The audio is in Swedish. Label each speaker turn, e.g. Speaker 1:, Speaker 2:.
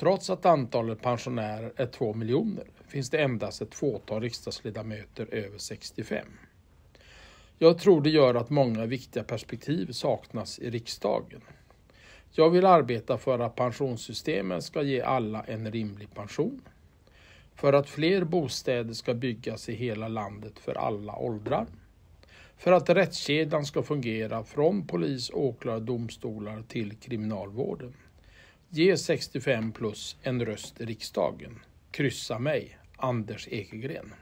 Speaker 1: Trots att antalet pensionärer är 2 miljoner finns det endast ett fåtal riksdagsledamöter över 65. Jag tror det gör att många viktiga perspektiv saknas i riksdagen. Jag vill arbeta för att pensionssystemen ska ge alla en rimlig pension. För att fler bostäder ska byggas i hela landet för alla åldrar. För att rättskedjan ska fungera från polis, åklagare, domstolar till kriminalvården. Ge 65 plus en röst i riksdagen. Kryssa mig, Anders Ekegren.